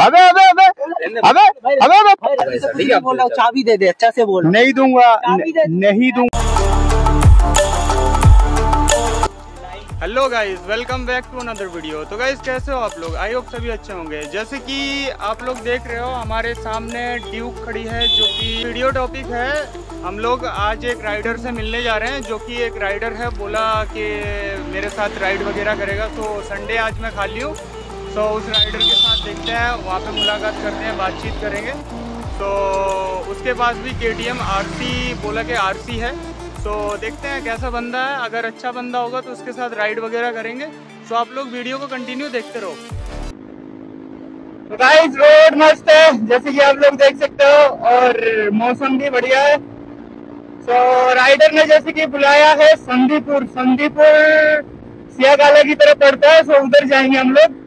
अबे अबे अबे अबे अबे अबे। ठीक है बोल रहा हूँ चाबी दे दे अच्छा से बोल नहीं दूँगा। नहीं दूँगा। Hello guys welcome back to another video तो गाइस कैसे हो आप लोग? आई होप सभी अच्छे होंगे। जैसे कि आप लोग देख रहे हो हमारे सामने ड्यूक खड़ी है जो कि वीडियो टॉपिक है। हम लोग आज एक राइडर से मिलने जा रहे हैं जो कि एक राइडर है बोला कि मेरे साथ राइड वगैरह करेगा तो संडे आज मैं खाली हूँ। तो उस राइडर के साथ देखते हैं, वहाँ पे मुलाकात करते हैं, बातचीत करेंगे। तो उसके पास भी के टी एम बोला कि आर है। तो देखते हैं कैसा बंदा है। अगर अच्छा बंदा होगा तो उसके साथ राइड वगैरह करेंगे। तो आप लोग वीडियो को कंटिन्यू देखते रहो। गाइस रोड मस्त है, जैसे कि आप लोग देख सकते हो, और मौसम भी बढ़िया है। तो राइडर ने जैसे कि बुलाया है, संदीपुर संदीपुर, सियागाला की तरफ़ पड़ता है सो उधर जाएँगे हम लोग।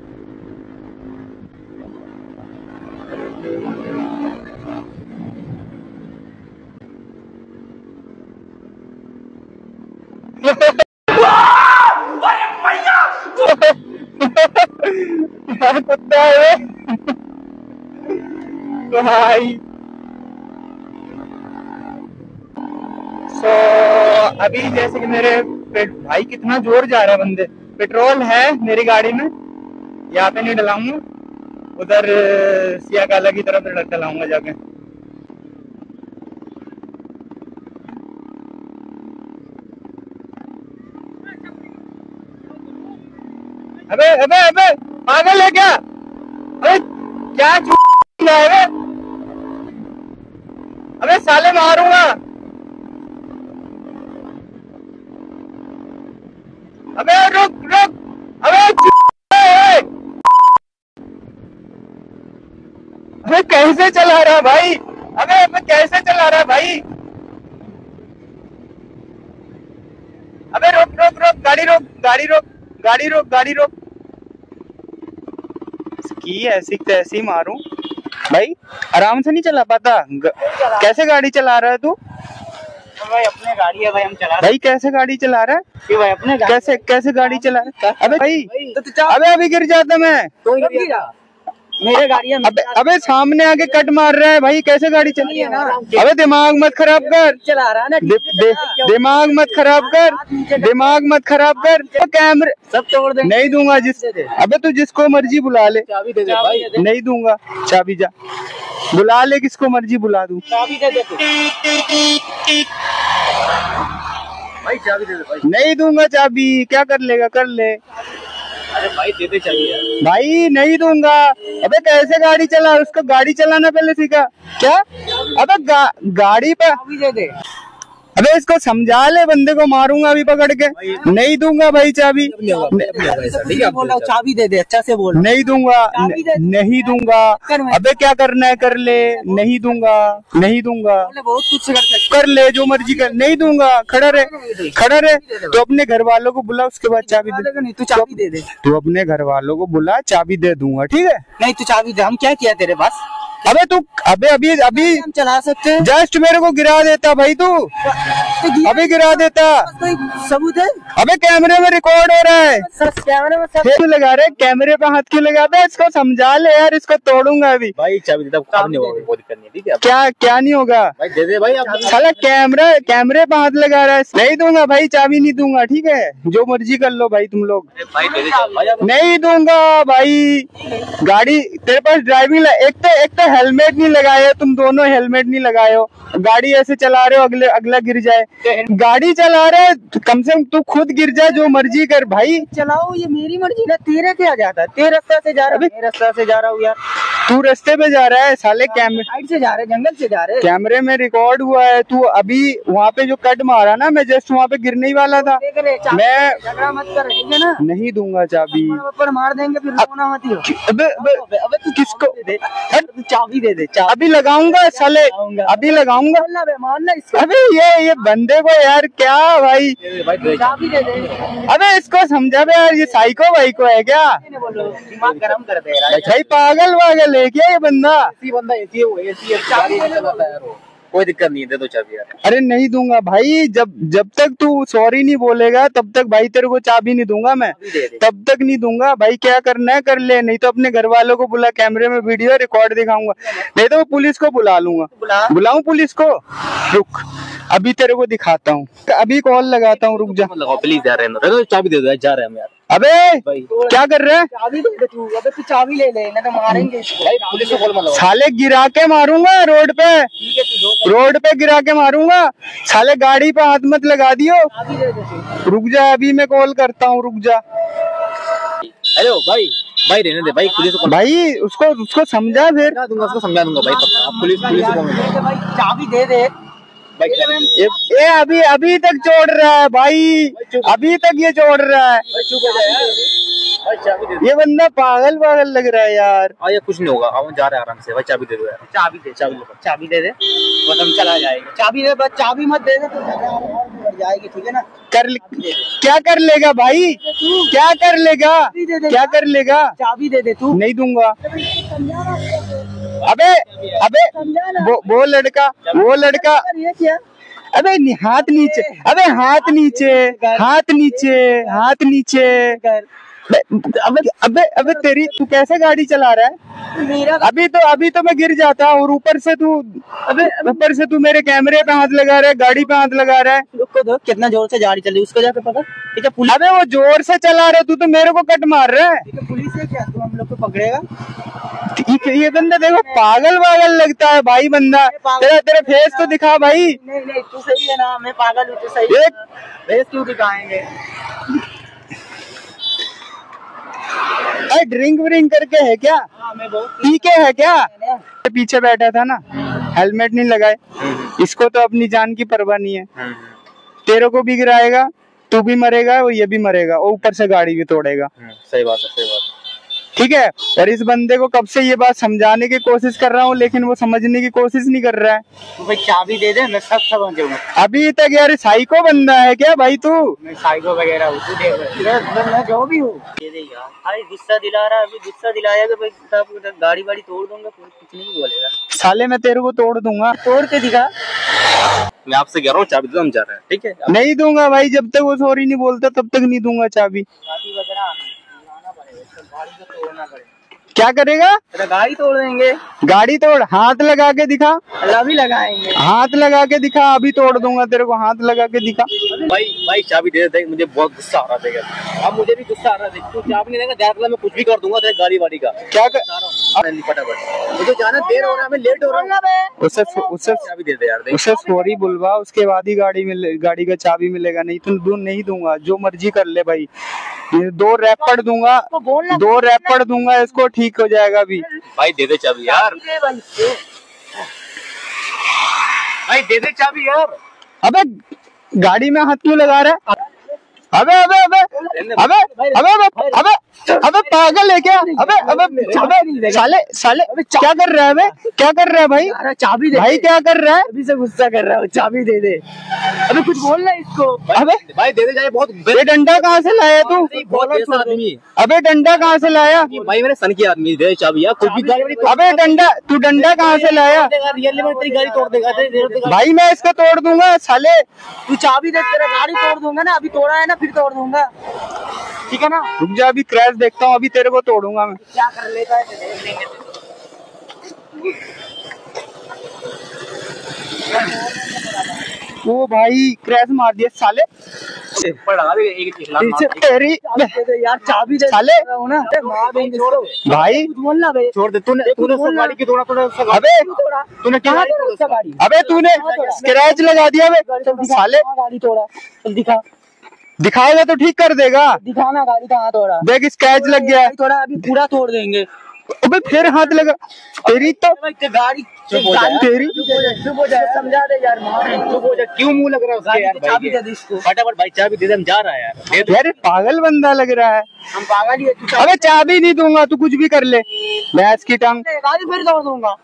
क्या कुत्ता है? भाई। तो अभी जैसे कि मेरे भाई कितना ज़ोर जा रहा है बंदे। पेट्रोल है मेरी गाड़ी में। यहाँ पे नहीं डलाऊँगा। उधर, सिया काला की तरफ़ डलाऊँगा जाके। अबे अबे अबे, पागल है क्या? अबे, क्या है अबे अबे, साले मारूँगा। अबे, रुक रुक। अबे। अबे, कैसे चला रहा भाई? अबे अबे, कैसे चला रहा भाई? अबे, रुक रुक रुक, गाड़ी रोक गाड़ी रोक गाड़ी रोक गाड़ी रोक। की ऐसी तैसी मारू? भाई आराम से नहीं चला पाता? कैसे गाड़ी चला रहा है तू? भाई अपने गाड़ी है भाई हम चला भाई कैसे गाड़ी चला रहा है? भाई अपने कैसे कैसे गाड़ी चला रहा है? अबे भाई अबे अभी गिर जाता मैं। तो गिरा? मेरे गाड़ी है अबे अबे सामने आके कट मार रहा है भाई कैसे गाड़ी चली है ना। अबे दिमाग मत खराब कर। चला रहा है ना दि, दि, दिमाग मत खराब कर। दिमाग मत खराब कर। तो कैमरे सब तोड़ दे नहीं दूँगा जिस। अबे तू जिसको मर्ज़ी बुला ले। चाबी दे दे भाई। नहीं दूँगा। चाबी जा। बुला ले किसको मर्ज़ी बुला दूँ। चाबी दे दे भाई चाबी दे दे भाई। नहीं दूँगा चाबी। क्या कर लेगा? कर ले। अरे भाई देते चलिए भाई नहीं दूँगा। अबे कैसे गाड़ी चला? उसको गाड़ी चलाना पहले सीखा। क्या? अबे गा, गाड़ी पे दे। अबे इसको समझा ले बंदे को मारूँगा अभी पकड़ के। नहीं दूँगा भाई चाबी। चाबी दे दे अच्छा से बोल। नहीं दूँगा। नहीं दूँगा। अबे क्या करना है कर ले। नहीं दूँगा नहीं दूँगा। बहुत कुछ कर कर ले जो मर्ज़ी कर। नहीं दूँगा खड़ा रहे खड़ा रहे। तो अपने घर वालों को बुला उसके बाद चाबी दे। नहीं तू चाबी दे दे। तू अपने घर वालों को बुला चाबी दे दूँगा ठीक है? नहीं तू चाबी दे हम क्या किया तेरे पास? अबे तू अबे अभी अभी हम चला सकते हैं। जस्ट मेरे को गिरा देता भाई तू। तो अभी गिरा देता। कोई सबूत है? अबे कैमरे में रिकॉर्ड हो रहा है। कैमरे में सब क्यों लगा रहे कैमरे पे हाथ क्यों लगाता है इसको समझा ले यार इसको तोड़ूँगा अभी। भाई चाबी काम नहीं होगा कोई दिक्कत नहीं ठीक है? क्या क्या नहीं होगा? भाई दे दे भाई आप साला कैमरा कैमरे पे हाथ लगा रहा है। नहीं दूँगा भाई चाबी नहीं दूँगा ठीक है? जो मर्ज़ी कर लो भाई तुम लोग। नहीं दूँगा भाई। गाड़ी तेरे पास ड्राइविंग एक तो एक तो हेलमेट नहीं लगाए हो तुम दोनों हेलमेट नहीं लगाए हो। गाड़ी ऐसे चला रहे हो अगले अगला गिर जाए। गाड़ी चला रहे कम से कम तू खुद गिर जा जो मर्ज़ी कर भाई। चलाओ ये मेरी मर्ज़ी ना तेरे क्या जाता है? तेरे रास्ता से जा रहा है रास्ता से जा रहा हूँ यार। तू रास्ते पे जा रहा है साले कैमरे साइड से जा रहे जंगल से जा रहे। कैमरे में रिकॉर्ड हुआ है तू अभी वहाँ पे जो कट मारा ना मैं जस्ट वहाँ पे गिरने ही वाला था। मैं झगड़ा मत कर ना? नहीं दूँगा चाबी। ऊपर मार देंगे फिर रोना मत ही अबे अबे अबे तू किसको दे दे चाबी दे दे अभी लगाऊँगा साले। अभी लगाऊँगा। अबे ये ये बंदे को यार क्या भाई? चाबी दे दे। अबे इसको समझा बे यार ये साइको वाइको है क्या? बोलो दिमाग गरम कर दे रहा है भाई पागल वागल है क्या ये बंदा। एसी बंदा एसी है वो एसी है। नहीं चलाता है यार वो। कोई दिक्कत नहीं है दे दो चाबी यार। अरे नहीं दूँगा भाई जब जब तक तू सॉरी नहीं बोलेगा तब तक भाई तेरे को चाबी नहीं दूँगा मैं। दे दे। तब तक नहीं दूँगा। भाई क्या करना है कर ले। नहीं तो अपने घर वालों को बुला कैमरे में वीडियो रिकॉर्ड दिखाऊँगा। नहीं तो मैं पुलिस को बुला लूँगा। बुला। बुलाऊं पुलिस को? रुक अभी तेरे को दिखाता हूँ। अभी कॉल लगाता हूँ रुक जा। लगाओ प्लीज़ यार रहने दो। चाबी दे दो जा रहे हैं हम यार। अबे क्या कर रहे हैं? चाबी दे दे अबे चाबी ले ले नहीं तो मारेंगे इसको। पुलिस को कॉल मत लगाओ साले गिरा के मारूँगा रोड पे। है तू रोड पे गिरा के मारूँगा। साले गाड़ी पे हाथ मत लगा दियो। चाबी दे दे रुक जा अभी मैं कॉल करता हूँ रुक जा। हेलो भाई भाई रहने दे भाई पुलिस को भाई उसको उसको समझा फिर। समझा दूँगा उसको समझा दूँगा भाई पुलिस पुलिस को चाबी दे दे। ये, ये अभी अभी तक जोड़ रहा है भाई। अभी तक ये जोड़ रहा है। हो दे दो ये बंदा पागल पागल लग रहा है यार। हाँ ये कुछ नहीं होगा। हम जा रहे हैं आराम से। भाई चाबी दे दो यार। चाबी दे चाबी ले चाबी दे दे। बस हम चला जाएँगे। चाबी दे बस चाबी मत दे दे। तो जाएगी ठीक है ना? कर ले- क्या कर लेगा भाई? क्या कर लेगा? दे दे क्या कर लेगा? चाबी दे दे तू। नहीं दूँगा। अबे अबे वो वो लड़का वो लड़का। अबे हाथ नीचे, अबे, हाथ नीचे हाथ नीचे हाथ नीचे। अबे अबे अबे तेरी तू कैसे गाड़ी चला रहा है? मेरा अभी तो अभी तो मैं गिर जाता और ऊपर से तू अबे ऊपर से तू मेरे कैमरे पे हाथ लगा रहा है गाड़ी पे हाथ लगा रहा है। उसको दो कितना ज़ोर से गाड़ी चल रही है उसको जाके पता ठीक है पुलिस अबे वो ज़ोर से चला रहा है तू तो मेरे को कट मार रहा है। ठीक है पुलिस है क्या? तू हम लोग को पकड़ेगा? ये- ये बंदा देखो पागल पागल लगता है भाई बंदा। तेरा तेरा फेस तो दिखा भाई। नहीं नहीं तू सही है ना मैं पागल हूँ तू सही है। भेस क्यों दिखाएँगे? अरे ड्रिंक व्रिंक करके है क्या? हाँ पी के है क्या? पीछे बैठा था ना हेलमेट नहीं लगाए। इसको तो अपनी जान की परवाह नहीं है। तेरे को भी गिराएगा तू भी मरेगा और ये भी मरेगा और ऊपर से गाड़ी भी तोड़ेगा। सही बात है सही बात है। ठीक है? और इस बंदे को कब से ये बात समझाने की कोशिश कर रहा हूँ लेकिन वो समझने की कोशिश नहीं कर रहा है। तू भाई चाबी दे दे मैं सब समझ अभी तक यार साइको बंदा है क्या भाई तू? मैं साइको वगैरह तू मैं, जो भी हूँ। दे दे यार। भाई गुस्सा दिला रहा है अभी गुस्सा दिलाया गाड़ी वाड़ी तोड़ दूँगा कुछ नहीं बोलेगा। साले मैं तेरे को तोड़ दूँगा। तोड़ के दिखा। मैं आपसे कह रहा हूँ चाबी दे दो हम जा रहे हैं ठीक है? नहीं दूँगा भाई जब तक वो सॉरी नहीं बोलता तब तक नहीं दूँगा चाबी। वगैरह लाना पड़ेगा इसको गाड़ी को तोड़ना पड़ेगा क्या करेगा? तो गाड़ी तोड़ देंगे। गाड़ी तोड़ हाथ लगा के दिखा। अभी लगाएँगे। हाथ लगा के दिखा अभी तोड़ दूँगा तेरे को हाथ लगा के दिखा। भाई भाई चाबी दे दे मुझे बहुत गुस्सा आ रहा था अब मुझे भी गुस्सा आ रहा है तू चाबी नहीं देगा मैं कुछ भी कर दूँगा तेरे गाड़ी वाड़ी का क्या कर हूँ। मुझे जाना देर हो रहा है मैं लेट हो रहा हूँ। उसे उसे चाबी दे दे यार देख। सॉरी बुलवा उसके बाद ही गाड़ी मिले गाड़ी का चाबी मिलेगा नहीं तो दू नहीं दूँगा जो मर्ज़ी कर ले भाई। दो रैपड़ दूँगा दो रैपड़ दूँगा इसको ठीक हो जाएगा अभी। भाई दे दे चाबी यार। भाई दे। दे चाबी यार। अबे गाड़ी में हाथ क्यों लगा रहा है? अबे अबे अबे अबे अबे अबे अबे। अबे पागल है क्या? अबे अबे अबे साले साले क्या कर रहा है अबे? क्या कर रहा है भाई? चाबी दे भाई क्या कर रहा है? अभी से गुस्सा कर रहा हूँ चाबी दे दे। अबे कुछ बोल रहा है इसको। अबे भाई दे दे चाबी बहुत ये डंडा कहाँ से लाया तू? आदमी। अबे डंडा कहाँ से लाया? भाई मेरे सन की आदमी दे चाबी यार कुछ भी गाड़ी अबे डंडा तू डंडा कहाँ से लाया? रियल में तेरी गाड़ी तोड़ देगा तेरी देगा भाई मैं इसको तोड़ दूँगा साले। तू चाबी दे तेरा गाड़ी तोड़ दूँगा ना अभी तोड़ा है ना फिर तोड़ दूँगा। ठीक है ना? रुक जा अभी क्रैश कैश देखता हूँ अभी तेरे को तोड़ूँगा मैं। क्या कर लेता है वो भाई क्रैश मार दिया साले। पढ़ा एक तेरी यार चाबी साले। भाई। बोलना छोड़ दे तूने तूने गाड़ी की थोड़ा थोड़ा अबे। तूने क्या अबे तूने क्रैश लगा दिया साले। गाड़ी थोड़ा दिखा। दिखाएगा तो ठीक कर देगा। दिखाना गाड़ी कहाँ तोड़ा देख स्क्रैच लग गया। है तोड़ा अभी पूरा तोड़ देंगे। अबे फिर हाथ लगा। तेरी तो गाड़ी हो। तेरी समझा दे यार हो क्यों मुँह लग रहा है की चाबी के? दे दे इसको। फटाफट भाई चाबी दे दे हम जा रहा है यार। यार पागल बंदा लग रहा है। हम पागल ही अबे चाबी नहीं दूँगा तू कुछ भी कर ले। भैंस की टांग गाड़ी फिर तोड़ दूँगा।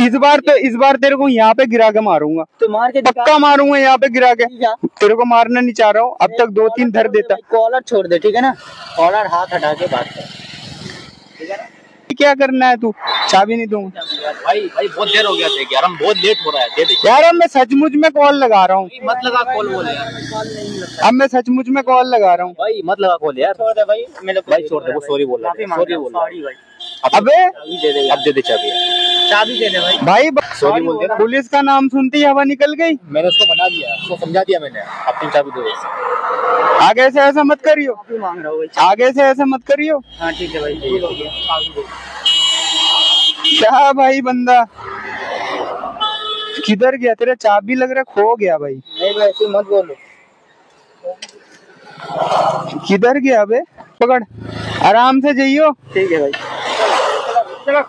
इस बार तो इस बार तेरे को यहाँ पे गिरा के मारूँगा। तो मार के पक्का मारूँगा यहाँ पे गिरा के। तेरे को मारना नहीं चाह रहा हूँ। अब तक दो तीन धर देता। कॉलर छोड़ दे ठीक है ना? कॉलर हाथ हटा के बात कर। क्या करना है तू? चाबी नहीं दूँगा। भाई भाई बहुत देर हो गया देख यार हम बहुत लेट हो रहा है। दे दे यार अब मैं सचमुच में कॉल लगा रहा हूँ। मत लगा कॉल बोल अब मैं सचमुच में कॉल लगा रहा हूँ। भाई मत लगा कॉल यार। छोड़ दे भाई मेरे भाई छोड़ दे वो सॉरी बोल रहा है। सॉरी बोल रहा सॉरी भाई। है अबे। अब दे दे चाबी। चाबी दे दे भाई। भाई पुलिस का नाम सुनती हवा निकल गई। मैंने उसको बना दिया उसको समझा दिया मैंने। अपनी चाबी दे। आगे से ऐसा मत करियो। मांग रहा आगे से ऐसा मत करियो। हाँ ठीक है भाई क्या भाई बंदा? किधर गया? तेरा चाबी लग रहा खो गया भाई। नहीं भाई ऐसे मत बोलो। किधर गया बे पकड़। आराम से जाइयो। ठीक है भाई। चलो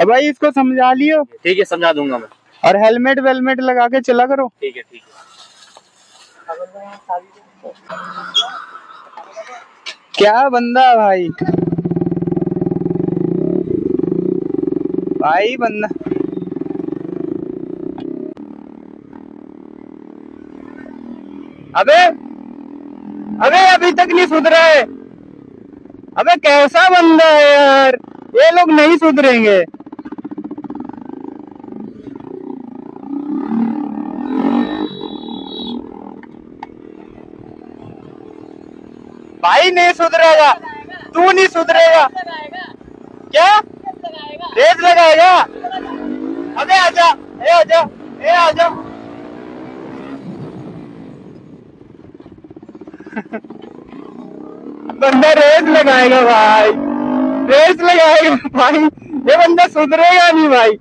ए भाई इसको समझा लियो। ठीक है समझा दूँगा मैं। और हेलमेट वेलमेट लगा के चला करो। ठीक है ठीक है। क्या बंदा भाई? भाई बंदा। अबे अबे अभी तक नहीं सुधरा है। अबे कैसा बंदा है यार? ये लोग नहीं सुधरेंगे। भाई नहीं सुधरेगा, तू नहीं सुधरेगा। क्या? रेस लगाएगा? अबे आजा ए आजा ए आजा बंदा रेस लगाएगा भाई। रेस लगाएगा भाई। ये बंदा सुधरेगा नहीं भाई।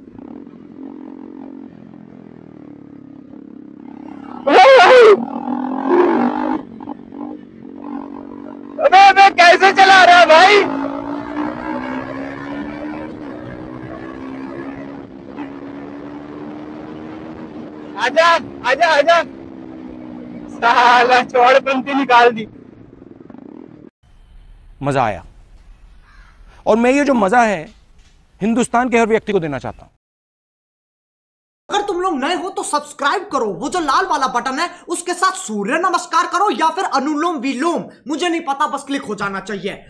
अबे अबे, कैसे चला रहा भाई? आजा आजा आजा। साला चौड़पंथी निकाल दी। मज़ा आया। और मैं ये जो मज़ा है, हिंदुस्तान के हर व्यक्ति को देना चाहता हूँ। अगर तुम लोग नए हो तो सब्सक्राइब करो। वो जो लाल वाला बटन है, उसके साथ सूर्य नमस्कार करो या फिर अनुलोम विलोम। मुझे नहीं पता, बस क्लिक हो जाना चाहिए।